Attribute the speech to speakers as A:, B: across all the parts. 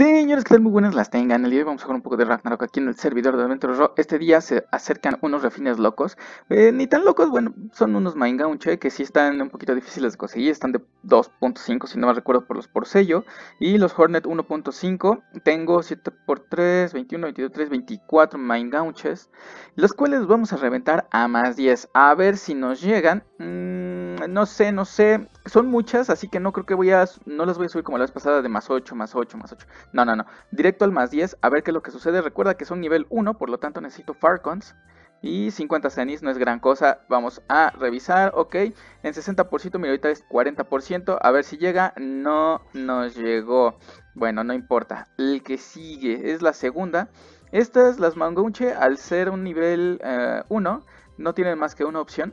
A: Señores, que tal muy buenas las tengan. El día de hoy vamos a jugar un poco de Ragnarok aquí en el servidor de Adventure Raw. Este día se acercan unos refines locos. Eh, ni tan locos, bueno, son unos Maingaunche que sí están un poquito difíciles de conseguir. Están de 2.5, si no me recuerdo, por los por sello. Y los Hornet 1.5. Tengo 7x3, 21, 22, 3, 24 Maingaunches. Los cuales vamos a reventar a más 10. A ver si nos llegan. Mmm, no sé, no sé. Son muchas, así que no creo que voy a... No las voy a subir como la vez pasada de más 8, más 8, más 8. No, no, no. Directo al más 10, a ver qué es lo que sucede. Recuerda que son nivel 1, por lo tanto necesito Farcons. Y 50 cenis no es gran cosa. Vamos a revisar, ok. En 60% mi ahorita es 40%. A ver si llega. No nos llegó. Bueno, no importa. El que sigue es la segunda. Estas, las Mangunche, al ser un nivel 1, eh, no tienen más que una opción.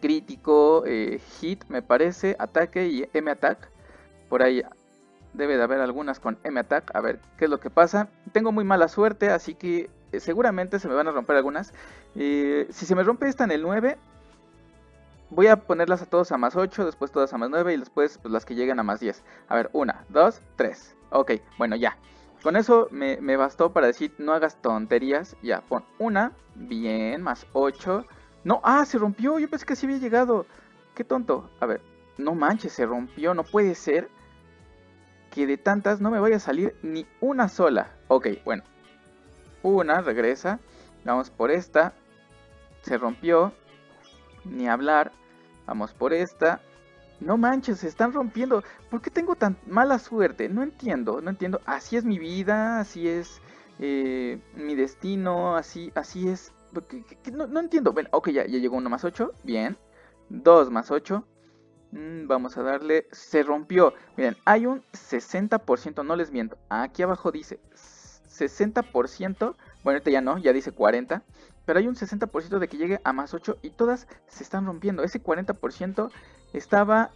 A: Crítico, eh, hit, me parece, ataque y M-attack. Por ahí Debe de haber algunas con M-Attack. A ver qué es lo que pasa. Tengo muy mala suerte, así que eh, seguramente se me van a romper algunas. si se me rompe esta en el 9, voy a ponerlas a todos a más 8, después todas a más 9 y después pues, las que lleguen a más 10. A ver, 1, 2, 3. Ok, bueno, ya. Con eso me, me, bastó para decir no hagas tonterías. Ya, pon una. Bien, más 8. No, ah, se rompió. Yo pensé que sí había llegado. Qué tonto. A ver, no manches, se rompió. No puede ser que de tantas no me vaya a salir ni una sola. Ok, bueno. Una, regresa. Vamos por esta. Se rompió. Ni hablar. Vamos por esta. No manches, se están rompiendo. ¿Por qué tengo tan mala suerte? No entiendo, no entiendo. Así es mi vida, así es eh, mi destino, así, así es. No, entiendo. Bueno, ok, ya, ya llegó uno más 8. Bien. 2 más 8. Mm, vamos a darle, se rompió. Miren, hay un 60%, no les miento. Aquí abajo dice 60%. Bueno, ahorita ya no, ya dice 40. Pero hay un 60% de que llegue a más 8 y todas se están rompiendo. Ese 40% estaba,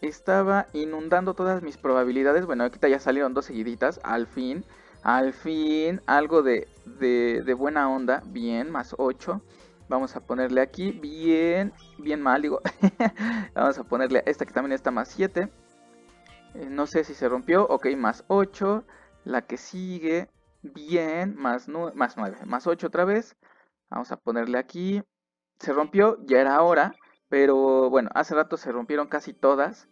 A: estaba inundando todas mis probabilidades. Bueno, aquí ya salieron dos seguiditas. Al fin, al fin, algo de, de, de buena onda. Bien, más 8. Vamos a ponerle aquí bien, bien mal, digo. Vamos a ponerle esta que también está más 7. Eh, no sé si se rompió. Ok, más 8. La que sigue, bien, más, más 9. Más 8 otra vez. Vamos a ponerle aquí. Se rompió, ya era hora. Pero bueno, hace rato se rompieron casi todas.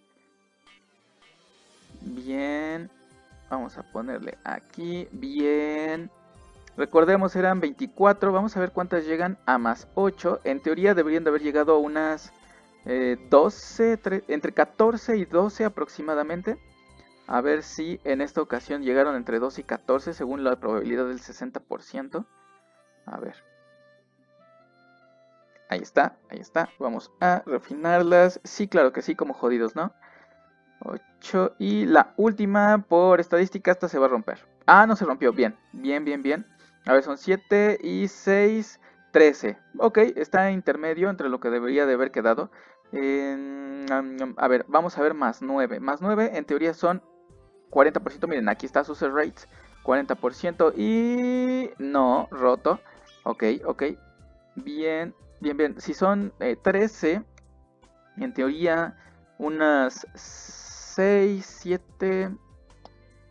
A: Bien. Vamos a ponerle aquí. Bien. Recordemos, eran 24. Vamos a ver cuántas llegan a más 8. En teoría deberían de haber llegado a unas 12, eh, entre 14 y 12 aproximadamente. A ver si en esta ocasión llegaron entre 12 y 14 según la probabilidad del 60%. A ver. Ahí está, ahí está. Vamos a refinarlas. Sí, claro que sí, como jodidos, ¿no? 8 y la última por estadística esta se va a romper. Ah, no se rompió. Bien, bien, bien, bien. A ver, son 7 y 6, 13. Ok, está intermedio entre lo que debería de haber quedado. a ver, vamos a ver más 9. Más 9 en teoría son 40%. Miren, aquí está sus rates. 40% y... No, roto. Ok, ok. Bien, bien, bien. Si son 13, eh, en teoría unas 6, 7...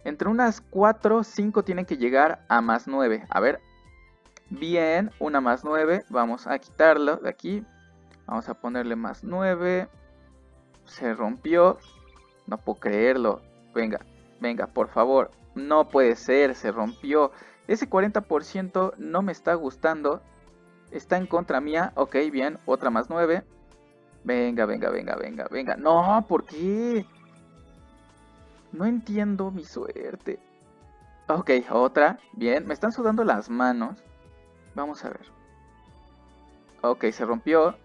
A: Entre unas 4, 5 tienen que llegar a más 9. A ver. Bien, una más 9. Vamos a quitarlo de aquí. Vamos a ponerle más 9. Se rompió. No puedo creerlo. Venga, venga, por favor. No puede ser, se rompió. Ese 40% no me está gustando. Está en contra mía. Ok, bien. Otra más 9. Venga, venga, venga, venga, venga. No, ¿por qué? No entiendo mi suerte. Ok, otra. Bien, me están sudando las manos. Vamos a ver. Ok, se rompió.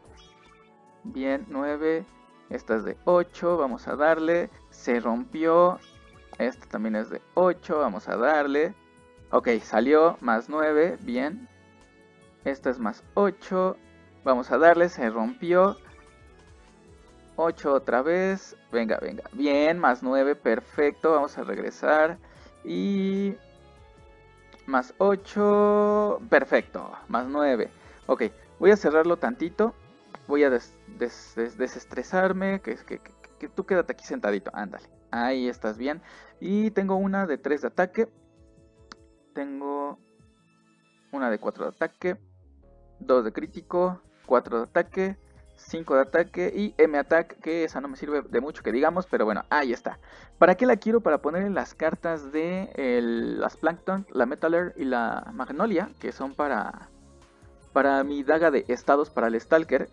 A: Bien, 9. Esta es de 8. Vamos a darle. Se rompió. Esta también es de 8. Vamos a darle. Ok, salió. Más 9. Bien. Esta es más 8. Vamos a darle. Se rompió. 8 otra vez. Venga, venga. Bien, más 9, perfecto. Vamos a regresar. Y... Más 8. Perfecto. Más 9. Ok, voy a cerrarlo tantito. Voy a desestresarme. Que, que, que, que tú quédate aquí sentadito. Ándale. Ahí estás bien. Y tengo una de 3 de ataque. Tengo una de 4 de ataque. 2 de crítico. 4 de ataque. 5 de ataque y M attack, que esa no me sirve de mucho que digamos, pero bueno, ahí está. ¿Para qué la quiero? Para ponerle las cartas de las Plankton, la Metaler y la Magnolia, que son para, para mi daga de estados para el Stalker.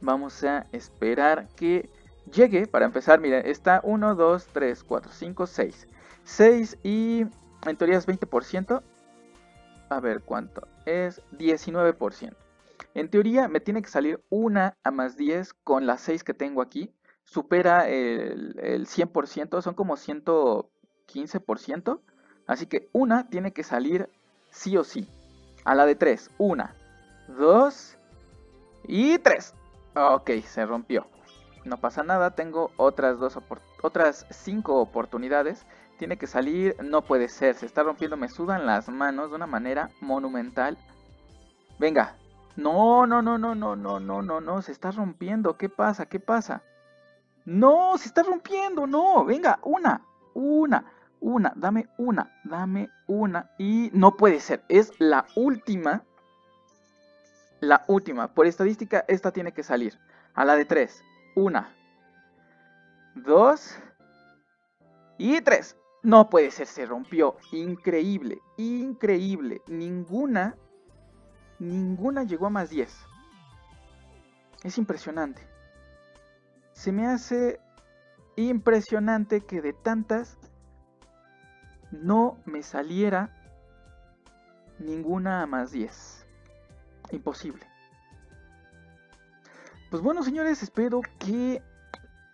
A: Vamos a esperar que llegue. Para empezar, mira, está 1, 2, 3, 4, 5, 6. 6 y en teoría es 20%. A ver cuánto es 19%. En teoría me tiene que salir una a más 10 con las 6 que tengo aquí. Supera el, 100%, son como 115%. Así que una tiene que salir sí o sí. A la de 3. 1, 2 y 3. Ok, se rompió. No pasa nada, tengo otras dos otras 5 oportunidades. Tiene que salir, no puede ser, se está rompiendo, me sudan las manos de una manera monumental. Venga, no, no, no, no, no, no, no, no, no, se está rompiendo. ¿Qué pasa? ¿Qué pasa? No, se está rompiendo, no. Venga, una, una, una, dame una, dame una. Y no puede ser, es la última. La última. Por estadística, esta tiene que salir. A la de tres. Una, dos y tres. No puede ser, se rompió. Increíble, increíble. Ninguna ninguna llegó a más 10. Es impresionante. Se me hace impresionante que de tantas no me saliera ninguna a más 10. Imposible. Pues bueno, señores, espero que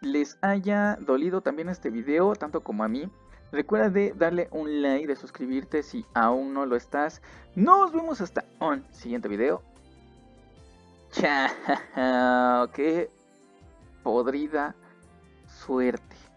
A: les haya dolido también este video, tanto como a mí. Recuerda de darle un like, de suscribirte si aún no lo estás. Nos vemos hasta un siguiente video. Chao, qué podrida suerte.